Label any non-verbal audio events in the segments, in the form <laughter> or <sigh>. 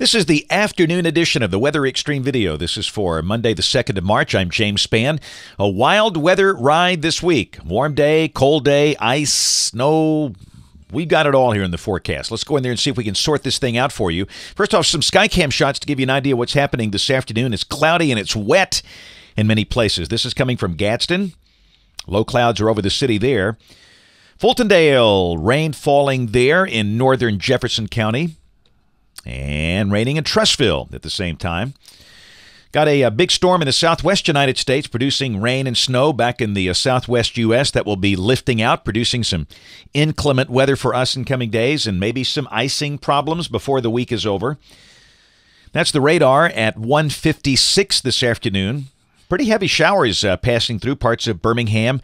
This is the afternoon edition of the Weather Xtreme video. This is for Monday, the 2nd of March. I'm James Spann. A wild weather ride this week. Warm day, cold day, ice, snow. We've got it all here in the forecast. Let's go in there and see if we can sort this thing out for you. First off, some Skycam shots to give you an idea what's happening this afternoon. It's cloudy and it's wet in many places. This is coming from Gadsden. Low clouds are over the city there. Fultondale, rain falling there in northern Jefferson County and raining in Trussville at the same time. Got a, a, big storm in the southwest United States producing rain and snow back in the uh, southwest U.S. that will be lifting out, producing some inclement weather for us in coming days and maybe some icing problems before the week is over. That's the radar at 156 this afternoon. Pretty heavy showers uh, passing through parts of Birmingham,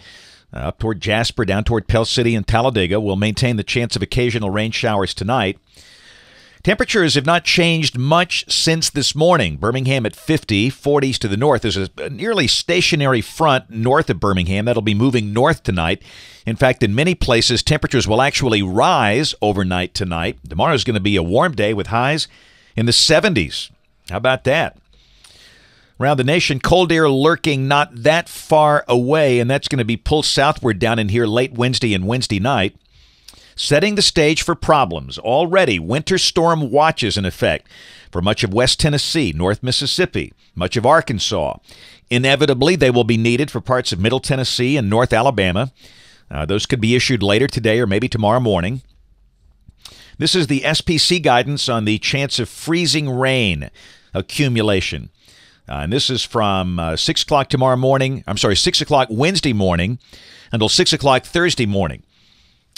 uh, up toward Jasper, down toward Pell City and Talladega. We'll maintain the chance of occasional rain showers tonight. Temperatures have not changed much since this morning. Birmingham at 50, 40s to the north. There's a, nearly stationary front north of Birmingham that'll be moving north tonight. In fact, in many places, temperatures will actually rise overnight tonight. Tomorrow's going to be a warm day with highs in the 70s. How about that? Around the nation, cold air lurking not that far away, and that's going to be pulled southward down in here late Wednesday and Wednesday night setting the stage for problems. Already, winter storm watches in effect for much of West Tennessee, North Mississippi, much of Arkansas. Inevitably, they will be needed for parts of Middle Tennessee and North Alabama. Uh, those could be issued later today or maybe tomorrow morning. This is the SPC guidance on the chance of freezing rain accumulation. Uh, and this is from uh, 6 o'clock tomorrow morning, I'm sorry, 6 o'clock Wednesday morning until 6 o'clock Thursday morning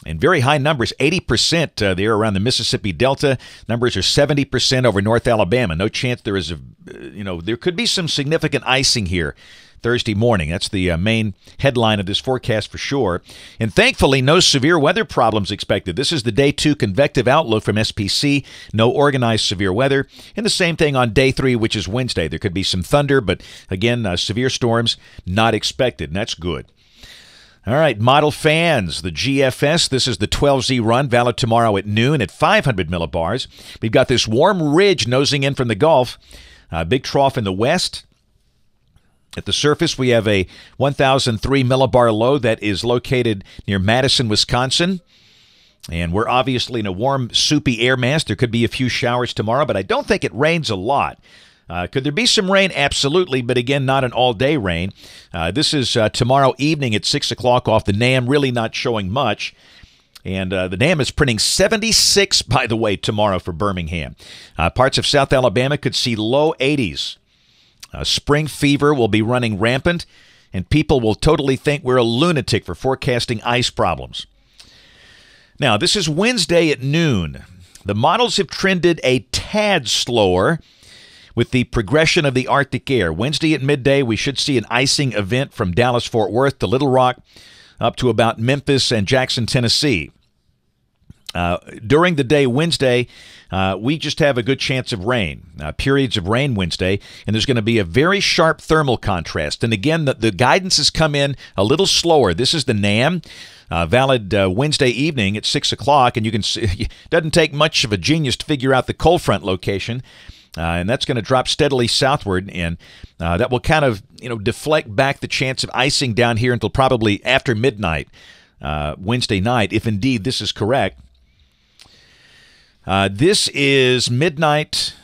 and very high numbers 80% uh, there around the mississippi delta. Numbers are 70% over north alabama. No chance there is a uh, you know there could be some significant icing here thursday morning. That's the uh, main headline of this forecast for sure. And thankfully no severe weather problems expected. This is the day two convective outlook from spc no organized severe weather. And the same thing on day three which is wednesday. There could be some thunder but again uh, severe storms not expected. And that's good all right, model fans, the GFS. This is the 12Z run, valid tomorrow at noon at 500 millibars. We've got this warm ridge nosing in from the Gulf, a big trough in the west. At the surface, we have a 1003 millibar low that is located near Madison, Wisconsin. And we're obviously in a warm, soupy air mass. There could be a few showers tomorrow, but I don't think it rains a lot. Uh, could there be some rain? Absolutely, but again, not an all day rain. Uh, this is uh, tomorrow evening at 6 o'clock off the NAM, really not showing much. And uh, the NAM is printing 76, by the way, tomorrow for Birmingham. Uh, parts of South Alabama could see low 80s. Uh, spring fever will be running rampant, and people will totally think we're a lunatic for forecasting ice problems. Now, this is Wednesday at noon. The models have trended a tad slower with the progression of the Arctic air. Wednesday at midday, we should see an icing event from Dallas Fort Worth to Little Rock up to about Memphis and Jackson, Tennessee. Uh, during the day Wednesday, uh, we just have a good chance of rain, uh, periods of rain Wednesday, and there's going to be a very sharp thermal contrast. And again, the, the guidance has come in a little slower. This is the NAM. Uh, valid uh, Wednesday evening at 6 o'clock, and you can see it <laughs> doesn't take much of a genius to figure out the cold front location. Uh, and that's going to drop steadily southward, and uh, that will kind of you know deflect back the chance of icing down here until probably after midnight uh, Wednesday night, if indeed this is correct. Uh, this is midnight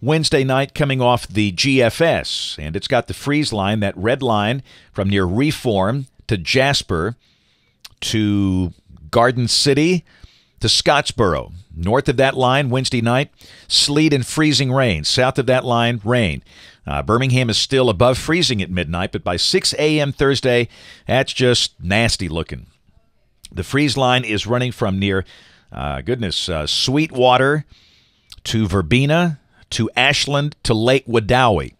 Wednesday night coming off the GFS, and it's got the freeze line, that red line from near Reform to Jasper to Garden City to Scottsboro. North of that line, Wednesday night, sleet and freezing rain. South of that line, rain. Uh, Birmingham is still above freezing at midnight, but by 6 a.m. Thursday, that's just nasty looking. The freeze line is running from near, uh, goodness, uh, Sweetwater to Verbena to Ashland to Lake Wedowee.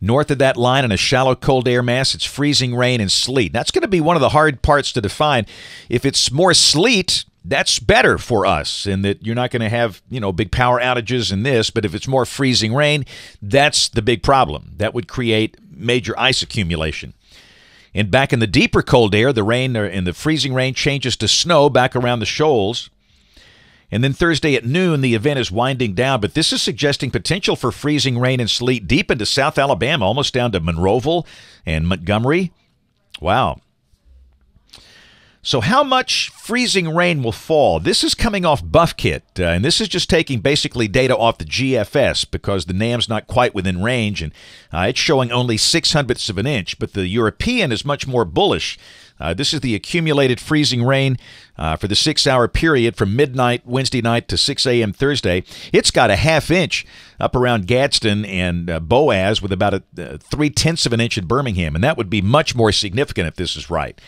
North of that line in a shallow cold air mass, it's freezing rain and sleet. That's going to be one of the hard parts to define. If it's more sleet, that's better for us in that you're not going to have, you know, big power outages in this, but if it's more freezing rain, that's the big problem. That would create major ice accumulation. And back in the deeper cold air, the rain and the freezing rain changes to snow back around the shoals. And then Thursday at noon, the event is winding down, but this is suggesting potential for freezing rain and sleet deep into South Alabama, almost down to Monroeville and Montgomery. Wow. So, how much freezing rain will fall? This is coming off BUFKIT, uh, and this is just taking basically data off the GFS because the NAM's not quite within range, and uh, it's showing only six hundredths of an inch. But the European is much more bullish. Uh, this is the accumulated freezing rain uh, for the six hour period from midnight Wednesday night to 6 a.m. Thursday. It's got a half inch up around Gadsden and uh, Boaz with about a, uh, three tenths of an inch in Birmingham, and that would be much more significant if this is right.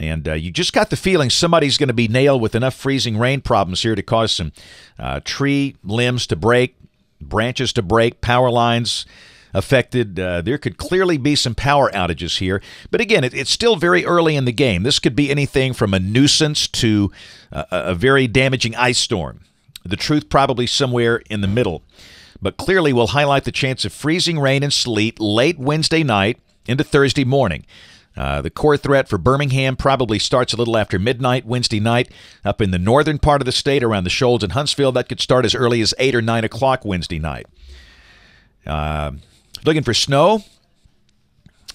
And uh, you just got the feeling somebody's going to be nailed with enough freezing rain problems here to cause some uh, tree limbs to break, branches to break, power lines affected. Uh, there could clearly be some power outages here. But again, it, it's still very early in the game. This could be anything from a nuisance to a, a very damaging ice storm. The truth probably somewhere in the middle. But clearly, we'll highlight the chance of freezing rain and sleet late Wednesday night into Thursday morning. Uh, the core threat for Birmingham probably starts a little after midnight Wednesday night. Up in the northern part of the state, around the Shoals and Huntsville, that could start as early as 8 or 9 o'clock Wednesday night. Uh, looking for snow?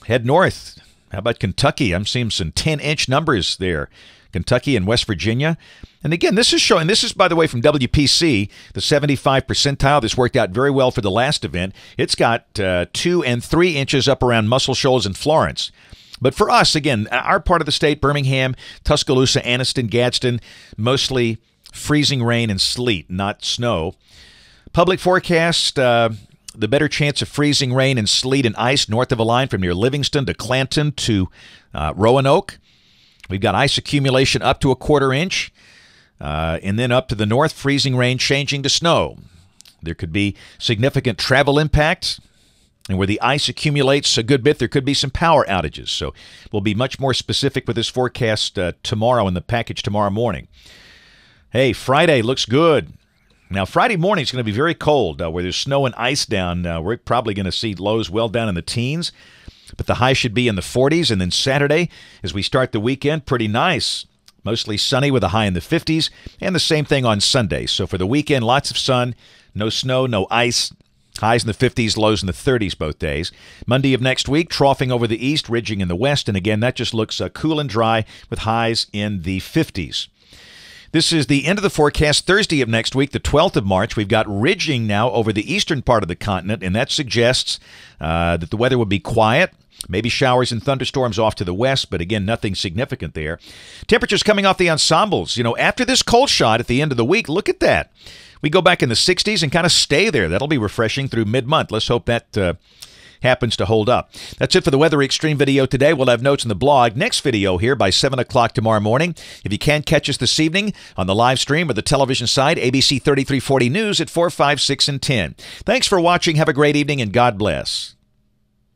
Head north. How about Kentucky? I'm seeing some 10 inch numbers there. Kentucky and West Virginia. And again, this is showing, this is, by the way, from WPC, the 75 percentile. This worked out very well for the last event. It's got uh, two and three inches up around Muscle Shoals and Florence. But for us, again, our part of the state, Birmingham, Tuscaloosa, Anniston, Gadsden, mostly freezing rain and sleet, not snow. Public forecast. Uh, the better chance of freezing rain and sleet and ice north of a line from near Livingston to Clanton to uh, Roanoke. We've got ice accumulation up to a quarter inch, uh, and then up to the north, freezing rain changing to snow. There could be significant travel impacts and where the ice accumulates a good bit, there could be some power outages. So we'll be much more specific with this forecast uh, tomorrow in the package tomorrow morning. Hey, Friday looks good. Now, Friday morning is going to be very cold uh, where there's snow and ice down. Uh, we're probably going to see lows well down in the teens, but the high should be in the 40s. And then Saturday, as we start the weekend, pretty nice. Mostly sunny with a high in the 50s, and the same thing on Sunday. So for the weekend, lots of sun, no snow, no ice, Highs in the 50s, lows in the 30s both days. Monday of next week, troughing over the east, ridging in the west. And again, that just looks uh, cool and dry with highs in the 50s. This is the end of the forecast. Thursday of next week, the 12th of March, we've got ridging now over the eastern part of the continent, and that suggests uh, that the weather will be quiet. Maybe showers and thunderstorms off to the west, but again, nothing significant there. Temperatures coming off the ensembles. You know, after this cold shot at the end of the week, look at that we go back in the 60s and kind of stay there. That'll be refreshing through mid month. Let's hope that. Uh, happens to hold up. That's it for the Weather Xtreme video today. We'll have notes in the blog. Next video here by 7 o'clock tomorrow morning. If you can't catch us this evening on the live stream or the television side, ABC 3340 News at 4, 5, 6, and 10. Thanks for watching. Have a great evening and God bless.